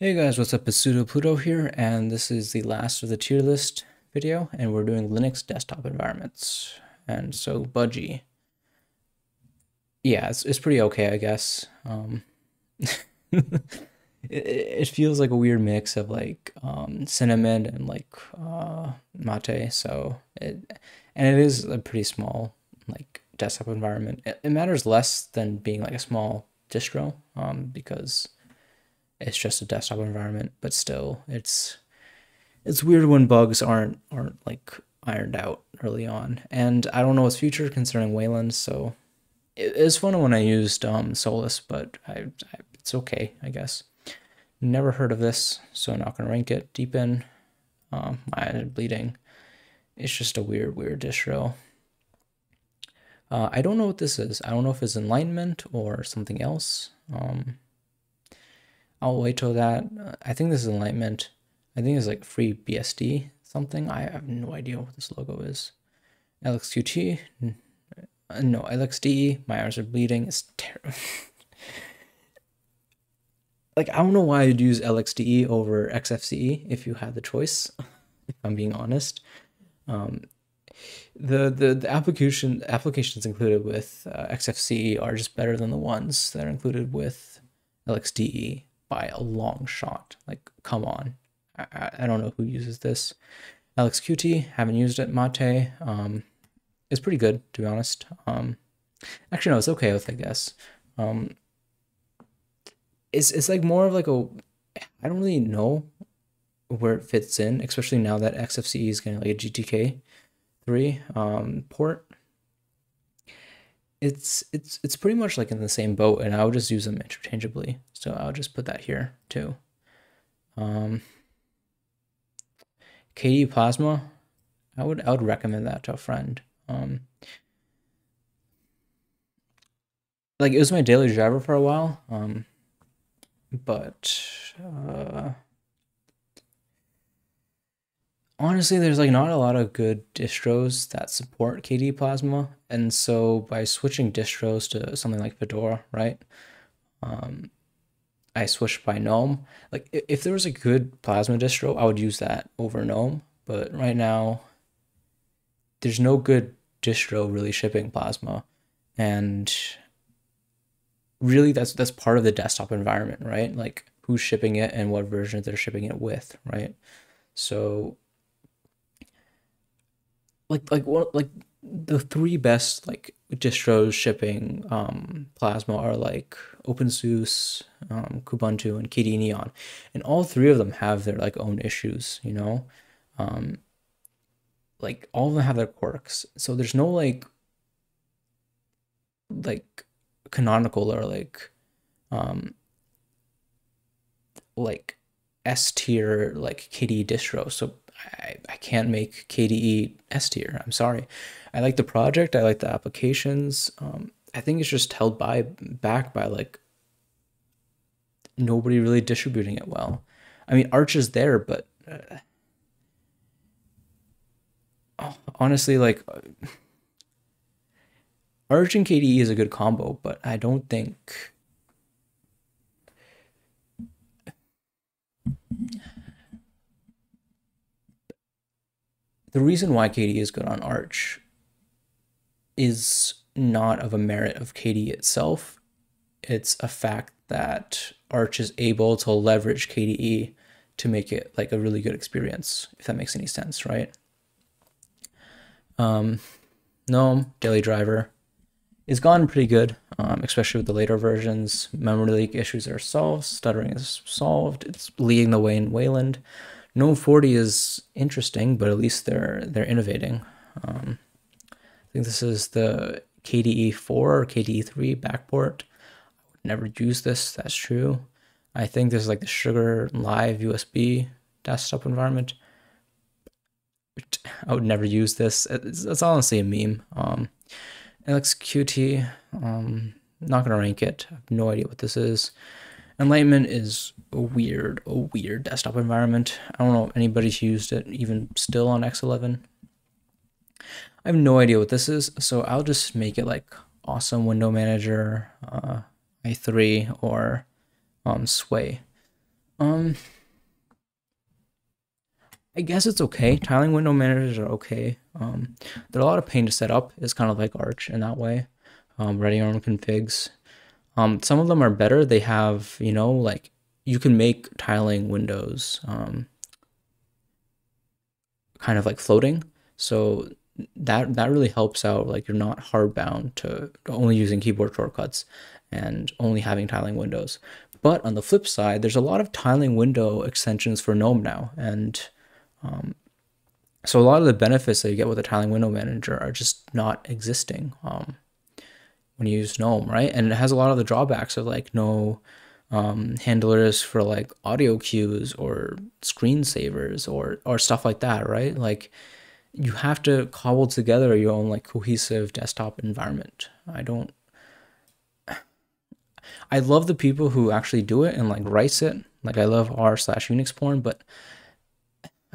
Hey guys, what's up? It's Sudo Pluto here, and this is the last of the tier list video, and we're doing Linux desktop environments. And so Budgie, yeah, it's, it's pretty okay, I guess. Um, it, it feels like a weird mix of like um, cinnamon and like uh, mate, so it and it is a pretty small like desktop environment. It, it matters less than being like a small distro, um, because it's just a desktop environment, but still it's it's weird when bugs aren't aren't like ironed out early on. And I don't know what's future concerning Wayland, so it is fun when I used um, Solus, but I, I, it's okay, I guess. Never heard of this, so I'm not gonna rank it. Deepin, um, my eyes are bleeding. It's just a weird, weird distro. Uh, I don't know what this is. I don't know if it's Enlightenment or something else. Um, I'll wait till that. I think this is Enlightenment. I think it's like free BSD something. I have no idea what this logo is. LXQT. No, LXDE. My arms are bleeding. It's terrible. like, I don't know why I'd use LXDE over XFCE if you had the choice, if I'm being honest. Um, the, the, the application applications included with uh, XFCE are just better than the ones that are included with LXDE by a long shot. Like, come on. I, I don't know who uses this. LXQT, haven't used it. Mate, um, it's pretty good, to be honest. Um, actually, no, it's okay with, I guess. Um, it's, it's like more of like a, I don't really know where it fits in, especially now that XFCE is getting like a GTK 3 um, port it's it's it's pretty much like in the same boat and I would just use them interchangeably. So I'll just put that here too. Um, KDE Plasma, I would I would recommend that to a friend. Um, like it was my daily driver for a while. Um, but uh, honestly, there's like not a lot of good distros that support KDE Plasma, and so by switching distros to something like Fedora, right? Um, I switched by GNOME. Like if there was a good Plasma distro, I would use that over GNOME. But right now, there's no good distro really shipping Plasma, and really that's that's part of the desktop environment, right? Like who's shipping it and what version they're shipping it with, right? So like like what like the three best like distros shipping um, Plasma are like OpenSUSE, um, Kubuntu, and KDE Neon, and all three of them have their like own issues. You know, um, like all of them have their quirks. So there's no like like canonical or like um like S tier like KDE distro. So I, I can't make KDE S tier. I'm sorry. I like the project. I like the applications. Um, I think it's just held by back by like nobody really distributing it well. I mean, Arch is there, but uh, honestly, like Arch and KDE is a good combo, but I don't think the reason why KDE is good on Arch is not of a merit of KDE itself. It's a fact that Arch is able to leverage KDE to make it like a really good experience, if that makes any sense, right? Um, GNOME, Daily Driver, is gone pretty good, um, especially with the later versions. Memory leak issues are solved, stuttering is solved, it's leading the way in Wayland. GNOME 40 is interesting, but at least they're they're innovating. Um, I think this is the KDE 4 or KDE 3 backport. I would never use this, that's true. I think this is like the Sugar Live USB desktop environment. I would never use this. It's, it's honestly a meme. Um, LXQT, um, not gonna rank it. I have no idea what this is. Enlightenment is a weird, a weird desktop environment. I don't know if anybody's used it even still on X11. I have no idea what this is, so I'll just make it like awesome window manager, uh, i3 or um, Sway. Um, I guess it's okay. Tiling window managers are okay. Um, they're a lot of pain to set up. It's kind of like Arch in that way. Um, writing your own configs. Um, some of them are better. They have, you know, like you can make tiling windows um, kind of like floating. So that that really helps out. Like you're not hard bound to only using keyboard shortcuts and only having tiling windows. But on the flip side, there's a lot of tiling window extensions for GNOME now, and um, so a lot of the benefits that you get with a tiling window manager are just not existing um, when you use GNOME, right? And it has a lot of the drawbacks of like no um, handlers for like audio cues or screensavers or or stuff like that, right? Like you have to cobble together your own like cohesive desktop environment. I don't I love the people who actually do it and like writes it. Like I love r slash Unix porn, but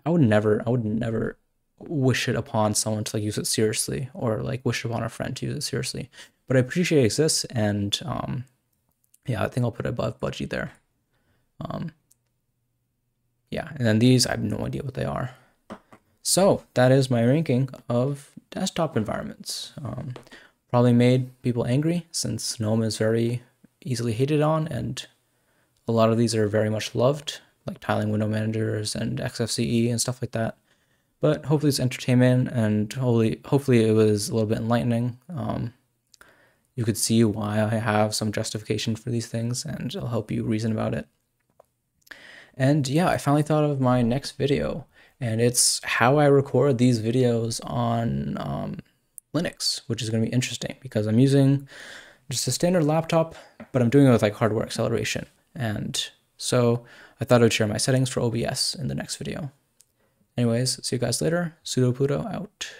I would never, I would never wish it upon someone to like use it seriously or like wish upon a friend to use it seriously. But I appreciate it exists and um, yeah, I think I'll put it above Budgie there. Um, yeah, and then these, I have no idea what they are. So that is my ranking of desktop environments. Um, probably made people angry since GNOME is very easily hated on, and a lot of these are very much loved, like tiling window managers and XFCE and stuff like that. But hopefully it's entertainment, and hopefully, hopefully it was a little bit enlightening. Um, you could see why I have some justification for these things, and it'll help you reason about it. And yeah, I finally thought of my next video, and it's how I record these videos on um, Linux, which is going to be interesting because I'm using just a standard laptop, but I'm doing it with like hardware acceleration. And so I thought I would share my settings for OBS in the next video. Anyways, see you guys later. Sudo Pluto out.